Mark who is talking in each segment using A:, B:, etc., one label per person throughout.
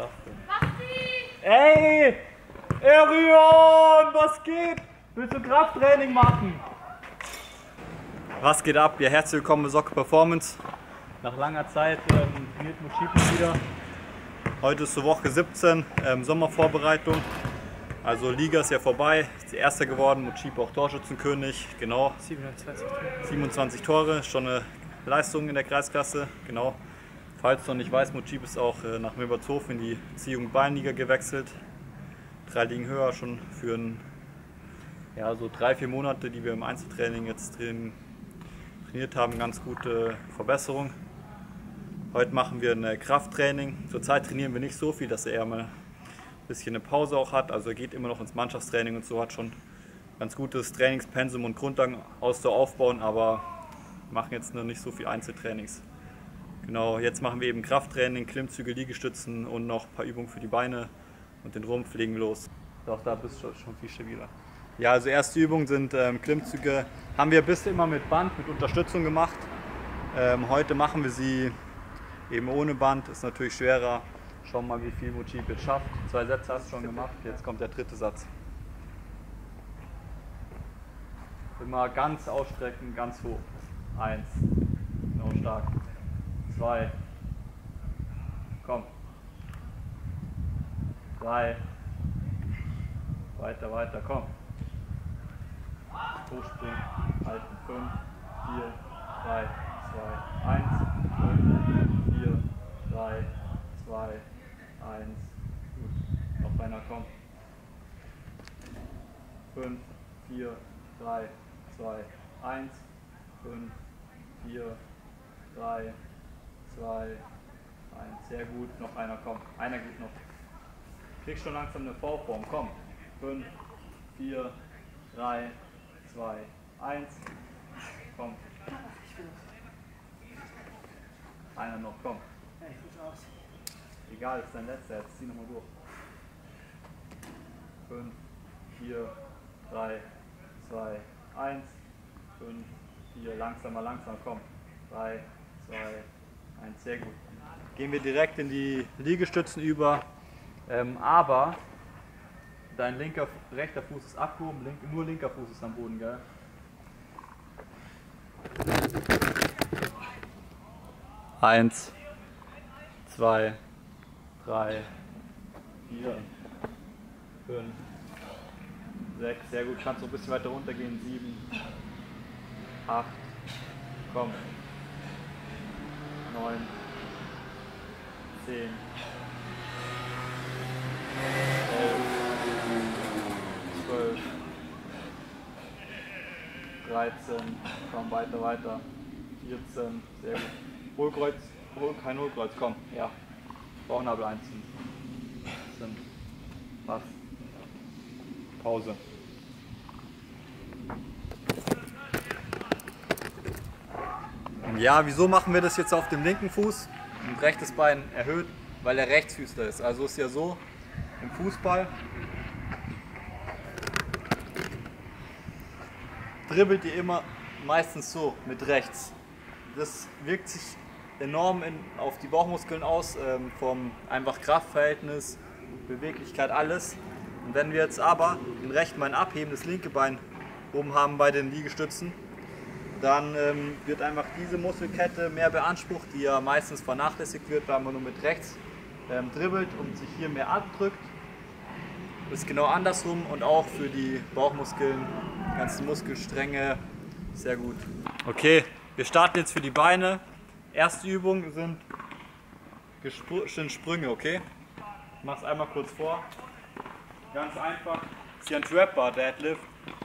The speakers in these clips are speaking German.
A: das denn? Ey! Erion! Was geht? Willst du Krafttraining machen? Was geht ab? Ja, herzlich willkommen bei Soccer Performance. Nach langer Zeit ähm, trainiert wieder. Heute ist zur Woche 17, ähm, Sommervorbereitung. Also Liga ist ja vorbei, ist die erste geworden, Mochipe auch Torschützenkönig, genau.
B: 27
A: 27 Tore, schon eine Leistung in der Kreisklasse, genau. Falls du noch nicht weißt, Mochipe ist auch äh, nach Milbertshof in die Ziehung Bayernliga gewechselt. Drei Ligen höher schon für ein, ja, so drei, vier Monate, die wir im Einzeltraining jetzt drin trainiert haben, ganz gute Verbesserung. Heute machen wir ein Krafttraining. Zurzeit trainieren wir nicht so viel, dass er eher mal ein bisschen eine Pause auch hat. Also er geht immer noch ins Mannschaftstraining und so, hat schon ganz gutes Trainingspensum und Grundlagen Ausdauer aufbauen, aber machen jetzt noch nicht so viel Einzeltrainings. Genau, jetzt machen wir eben Krafttraining, Klimmzüge, Liegestützen und noch ein paar Übungen für die Beine und den Rumpf legen wir los. Doch, da bist du schon viel stabiler. Ja, also erste Übungen sind ähm, Klimmzüge. Haben wir bisher immer mit Band, mit Unterstützung gemacht. Ähm, heute machen wir sie eben ohne Band. Ist natürlich schwerer. Schauen wir mal, wie viel Mochib jetzt schafft. Zwei Sätze hast du schon gemacht. Jetzt kommt der dritte Satz. Immer ganz ausstrecken, ganz hoch. Eins. Genau stark. Zwei. Komm. Drei. Weiter, weiter, komm. Hochspringen, halten. Fünf, vier, drei, zwei, eins. Fünf, vier, drei, zwei, eins. Gut. Noch einer, komm. Fünf, vier, drei, zwei, eins. Fünf, vier, drei, zwei, eins. Sehr gut. Noch einer, komm. Einer geht noch. Kriegst schon langsam eine V-Form, komm. 5, 4, 3, 2, 1. Komm. Einer noch, komm. Egal, ist dein letzter, jetzt zieh nochmal durch. 5, 4, 3, 2, 1. 5, 4, langsamer, langsamer, komm. 3, 2, 1, sehr gut. Gehen wir direkt in die Liegestützen über. Ähm, aber dein linker, rechter Fuß ist abgehoben, link, nur linker Fuß ist am Boden, gell? Eins, zwei, drei, vier, fünf, sechs, sehr gut, kannst du ein bisschen weiter runter gehen, sieben, acht, komm, neun, zehn, 12, 13, komm weiter, weiter, 14, sehr gut. Hohlkreuz, hol, kein Hohlkreuz, komm, ja. Bauchnabel einziehen. Sind fast. Pause. Ja, wieso machen wir das jetzt auf dem linken Fuß und rechtes Bein erhöht? Weil er Rechtsfüßler ist. Also ist ja so, im Fußball dribbelt ihr immer meistens so mit rechts. Das wirkt sich enorm in, auf die Bauchmuskeln aus, ähm, vom einfach Kraftverhältnis, Beweglichkeit, alles. Und wenn wir jetzt aber den rechten Bein abheben, das linke Bein oben haben bei den Liegestützen, dann ähm, wird einfach diese Muskelkette mehr beansprucht, die ja meistens vernachlässigt wird, weil man nur mit rechts ähm, dribbelt und sich hier mehr abdrückt. Das ist genau andersrum und auch für die Bauchmuskeln, ganzen Muskelstränge, sehr gut. Okay, wir starten jetzt für die Beine. Erste Übung sind, sind Sprünge, okay? Ich mach's einmal kurz vor. Ganz einfach. Das ist hier ein Trap Bar Deadlift.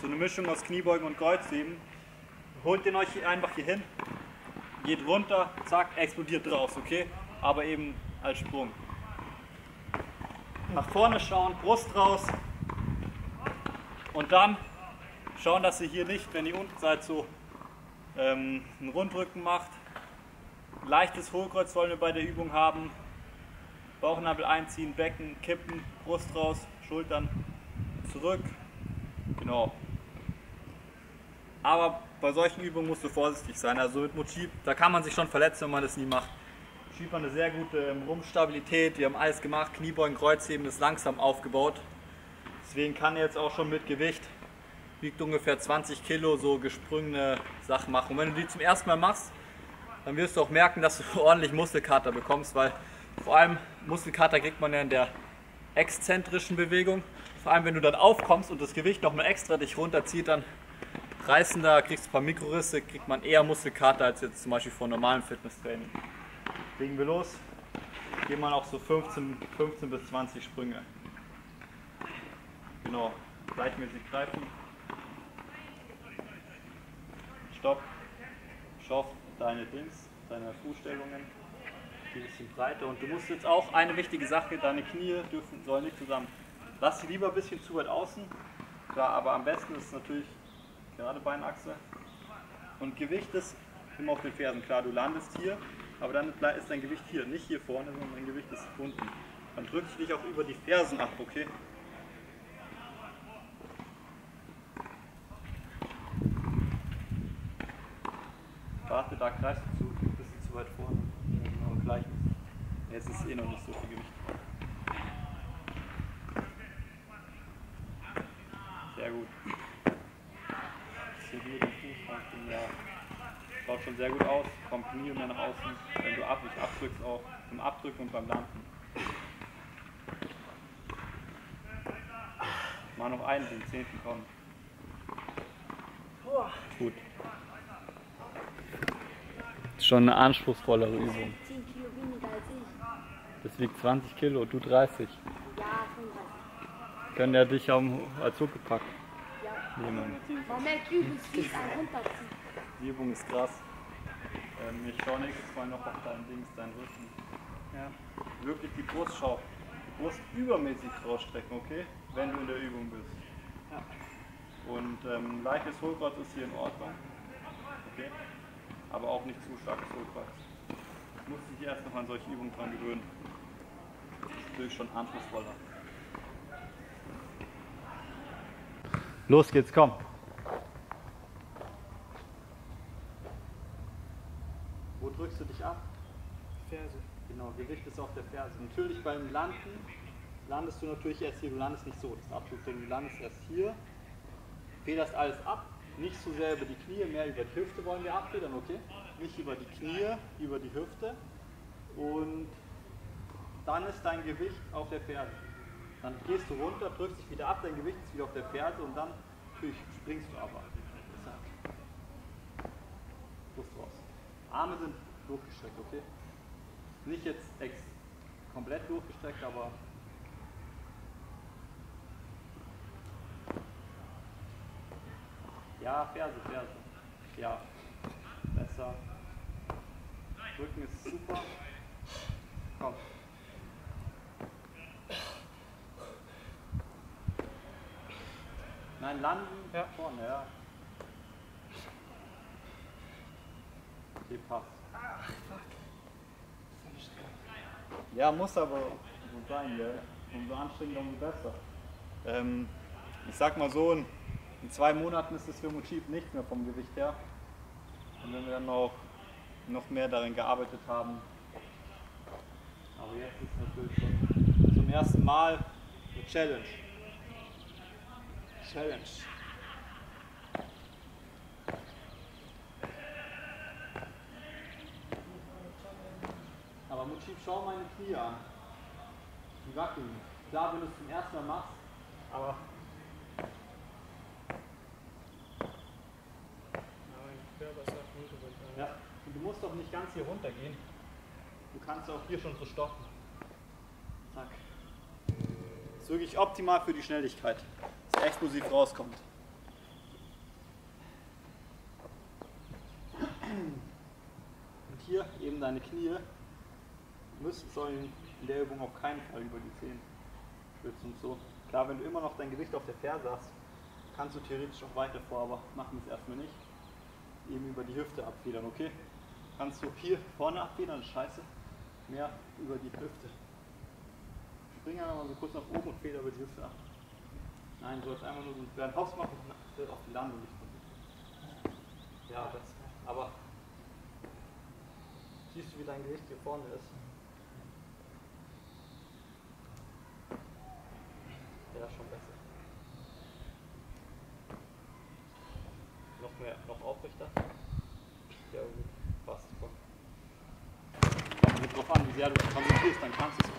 A: So eine Mischung aus Kniebeugen und Kreuzheben. Holt den euch einfach hier hin. Geht runter, zack, explodiert raus, okay? Aber eben als Sprung. Nach vorne schauen, Brust raus. Und dann schauen, dass ihr hier nicht, wenn ihr unten seid, so ähm, einen Rundrücken macht. Leichtes Hohlkreuz wollen wir bei der Übung haben. Bauchnabel einziehen, Becken kippen, Brust raus, Schultern zurück. Genau. Aber bei solchen Übungen musst du vorsichtig sein. Also mit Motiv, da kann man sich schon verletzen, wenn man das nie macht. Schieb hat eine sehr gute ähm, Rumpfstabilität. Wir haben alles gemacht. Kniebeugen, Kreuzheben ist langsam aufgebaut. Deswegen kann er jetzt auch schon mit Gewicht, wiegt ungefähr 20 Kilo, so gesprungene Sachen machen. Und wenn du die zum ersten Mal machst, dann wirst du auch merken, dass du ordentlich Muskelkater bekommst, weil vor allem Muskelkater kriegt man ja in der exzentrischen Bewegung. Vor allem, wenn du dann aufkommst und das Gewicht nochmal extra dich runterzieht, dann reißen da, kriegst ein paar Mikrorisse, kriegt man eher Muskelkater als jetzt zum Beispiel vor normalem Fitnesstraining. Legen wir los. Gehen wir auch so 15, 15 bis 20 Sprünge. Genau, gleichmäßig greifen. Stopp. Schaff deine Dings, deine Fußstellungen ein bisschen breiter. Und du musst jetzt auch eine wichtige Sache, deine Knie dürfen, sollen nicht zusammen. Lass sie lieber ein bisschen zu weit außen. Klar, aber am besten ist natürlich gerade Beinachse. Und Gewicht ist immer auf den Fersen. Klar, du landest hier, aber dann ist dein Gewicht hier, nicht hier vorne, sondern dein Gewicht ist unten. Dann drückst du dich auch über die Fersen ab, okay? Warte, da greifst du zu, ein bisschen zu weit vorne. Ja, genau, gleich. Jetzt ist eh noch nicht so viel Gewicht. Sehr gut. Hier gut den Fuß ranken, ja. Schaut schon sehr gut aus. Kommt Knie mehr nach außen. Wenn du ab, dich abdrückst auch beim Abdrücken und beim Landen. Mal noch einen, den zehnten kommen. Gut. Schon eine anspruchsvollere Übung.
B: 10 Kilo weniger als ich.
A: Das wiegt 20 Kilo, du 30.
B: Ja, 35.
A: Können ja dich am als Zug gepackt
B: Ja.
A: nehmen.
B: Man merkt übelst, wie es einen runterzieht.
A: Die Übung ist krass. Ich schaue nächstes Mal noch auf dein Dings, deinen Rücken. Ja. Wirklich die Brustschau. Die Brust übermäßig rausstrecken, okay? Wenn du in der Übung bist. Ja. Und ähm, leichtes Hohlkreuz ist hier in Ordnung. Okay? Aber auch nicht zu starkes Hohlkreuz. Du musst dich erst noch an solche Übungen dran gewöhnen. Das ist natürlich schon anspruchsvoller. Los geht's, komm. Drückst du dich ab?
C: Ferse.
A: Genau, Gewicht ist auf der Ferse. Natürlich beim Landen landest du natürlich erst hier, du landest nicht so, das ist absolut dumm. Du landest erst hier, federst alles ab, nicht zu sehr über die Knie, mehr über die Hüfte wollen wir abfedern, okay? Nicht über die Knie, über die Hüfte. Und dann ist dein Gewicht auf der Ferse. Dann gehst du runter, drückst dich wieder ab, dein Gewicht ist wieder auf der Ferse und dann natürlich springst du aber. Brust raus. Arme sind durchgestreckt, okay? Nicht jetzt ex komplett durchgestreckt, aber ja, Ferse, Ferse. Ja, besser. Rücken ist super. Komm. Nein, landen
C: Ja.
A: vorne, ja. Okay, passt. Ja, muss aber so sein, gell? Umso anstrengender, umso besser. Ähm, ich sag mal so, in, in zwei Monaten ist es für Motiv nichts mehr vom Gewicht her. Und wenn wir dann noch, noch mehr darin gearbeitet haben. Aber jetzt ist natürlich schon zum ersten Mal eine Challenge. Challenge. Motiv, schau meine Knie an. Die wackeln. Klar, wenn du es zum ersten Mal machst, aber ja, und du musst doch nicht ganz hier runter gehen. Du kannst auch hier schon so stoppen. Zack. Das ist wirklich optimal für die Schnelligkeit, dass er explosiv rauskommt. Und hier eben deine Knie müssen sollen in der Übung auf keinen Fall über die Zehen stützen und so. Klar, wenn du immer noch dein Gewicht auf der Ferse hast, kannst du theoretisch auch weiter vor, aber machen wir es erstmal nicht. Eben über die Hüfte abfedern, okay? Kannst du hier vorne abfedern, scheiße. Mehr über die Hüfte. Spring mal so kurz nach oben und feder über die Hüfte ab. Nein, du sollst einfach nur so einen kleinen Hops machen und auf die Landung nicht Ja, das. Aber Siehst du, wie dein Gewicht hier vorne ist? Ja, schon besser. Noch mehr, noch aufrechter? Ja, gut. Passt. Komm. Kommt drauf an, wie sehr du konzentrierst, dann kannst du es.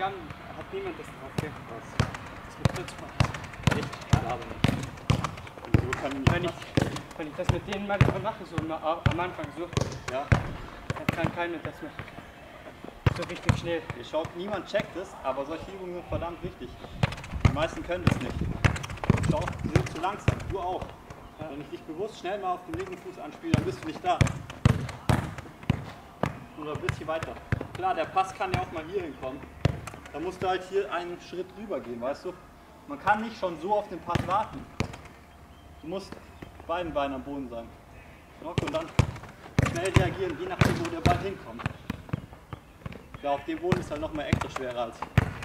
C: Ganzen, hat niemand das drauf gepasst. Das mit Fritz macht.
A: Echt? Ja, aber nicht. So kann ich
C: Wenn ich, wenn ich das mit denen manchmal mache, so am Anfang so,
A: Ja.
C: dann kann keiner das mehr. So richtig schnell.
A: Ihr schaut, niemand checkt es, aber solche Übungen sind verdammt wichtig. Die meisten können es nicht. Schau, die sind zu langsam. Du auch. Wenn ich dich bewusst schnell mal auf den linken Fuß anspiele, dann bist du nicht da. Oder ein bisschen weiter. Klar, der Pass kann ja auch mal hier hinkommen. Da musst du halt hier einen Schritt rüber gehen, weißt du? Man kann nicht schon so auf den Pass warten. Du musst beiden Beinen am Boden sein. Und dann schnell reagieren, je nachdem, wo der Ball hinkommt. Ja, auf dem Boden ist halt noch mal extra schwerer als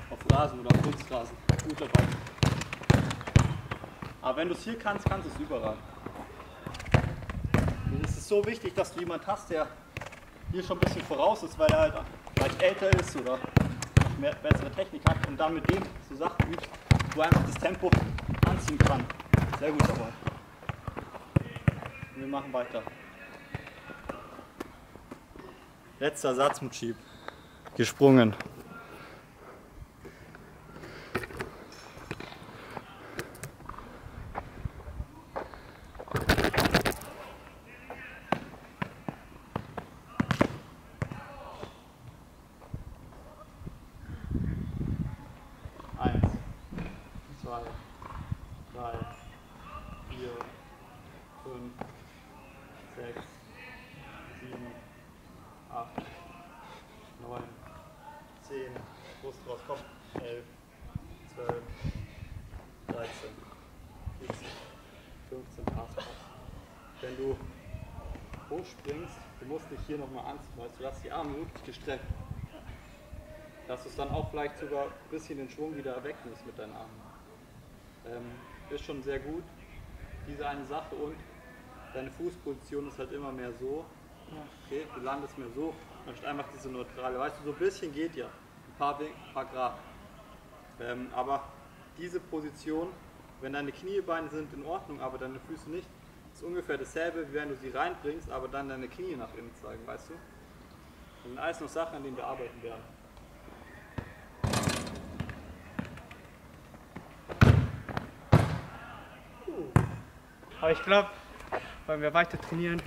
A: auf Rasen oder auf Kunstrasen. Guter Ball. Aber wenn du es hier kannst, kannst du es überall. Und es ist so wichtig, dass du jemanden hast, der hier schon ein bisschen voraus ist, weil er halt vielleicht älter ist oder mehr, bessere Technik hat und dann mit dem so Sachen übt, wo er einfach das Tempo anziehen kann. Sehr gut dabei. Und wir machen weiter. Letzter Satz mit Schieb. Gesprungen. Eins, zwei, drei, vier, fünf, sechs, sieben, acht, neun, zehn, Brust raus, Kopf, elf, zwölf, dreizehn, vierzehn, fünfzehn, passt, passt. Wenn du hochspringst, du musst dich hier nochmal anziehen, weißt du, hast die Arme wirklich gestreckt. Dass du es dann auch vielleicht sogar ein bisschen den Schwung wieder wegnimmst mit deinen Armen. Ähm, ist schon sehr gut, diese eine Sache und deine Fußposition ist halt immer mehr so. Okay, du landest mehr so, anstatt einfach diese neutrale. Weißt du, so ein bisschen geht ja, ein paar, ein paar Grad. Ähm, aber diese Position, wenn deine Kniebeine sind in Ordnung, aber deine Füße nicht, ist ungefähr dasselbe, wie wenn du sie reinbringst, aber dann deine Knie nach innen zeigen, weißt du? Das sind alles noch Sachen, an denen wir arbeiten werden.
C: Aber ich glaube, wenn wir weiter trainieren,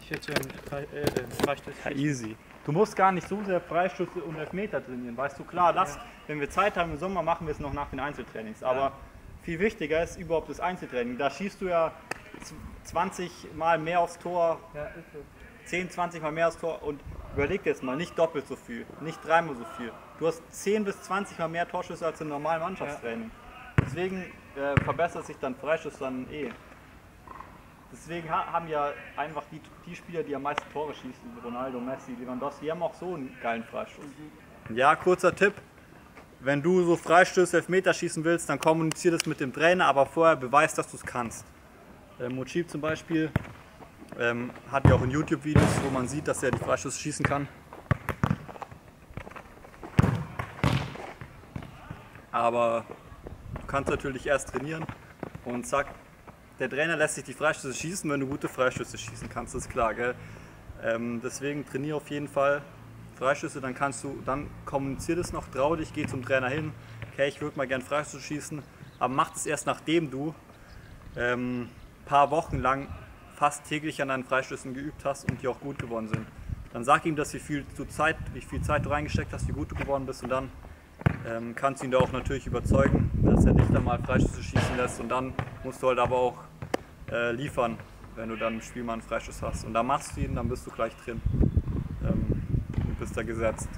C: ich werde so einen Fre äh, äh, Freistoß
A: Ja, easy. Du musst gar nicht so sehr Freistöße und Elfmeter trainieren, weißt du, klar, das, wenn wir Zeit haben im Sommer, machen wir es noch nach den Einzeltrainings. Aber
C: Ja.
A: viel wichtiger ist überhaupt das Einzeltraining. Da schießt du ja z- 20 Mal mehr aufs Tor,
C: Ja, ist so.
A: 10, 20 Mal mehr aufs Tor und überleg dir jetzt mal, nicht doppelt so viel, nicht dreimal so viel. Du hast 10 bis 20 Mal mehr Torschüsse als im normalen Mannschaftstraining. Deswegen äh, verbessert sich dann Freischuss dann eh. Deswegen ha haben ja einfach die, die Spieler, die am meisten Tore schießen, Ronaldo, Messi, Lewandowski, die haben auch so einen geilen Freischuss. Ja, kurzer Tipp. Wenn du so Freistöße, Elfmeter schießen willst, dann kommunizier das mit dem Trainer, aber vorher beweis, dass du es kannst. Äh, Mojib zum Beispiel ähm, hat ja auch in YouTube-Videos, wo man sieht, dass er die Freistöße schießen kann. Aber du kannst natürlich erst trainieren und zack, der Trainer lässt sich die Freistöße schießen, wenn du gute Freistöße schießen kannst, das ist klar? Ähm, deswegen trainiere auf jeden Fall Freistöße, dann kannst du, dann kommunizier das noch, trau dich, geh zum Trainer hin, okay, ich würde mal gern Freistöße schießen, aber mach das erst nachdem du ähm, paar Wochen lang fast täglich an deinen Freistößen geübt hast und die auch gut geworden sind. Dann sag ihm, dass wie viel, du Zeit, wie viel Zeit du reingesteckt hast, wie gut du geworden bist und dann ähm, kannst du ihn da auch natürlich überzeugen, dass er dich dann mal Freistöße schießen lässt und dann musst du halt aber auch äh, liefern, wenn du dann im Spiel mal einen Freischuss hast. Und da machst du ihn, dann bist du gleich drin ähm, und bist da gesetzt.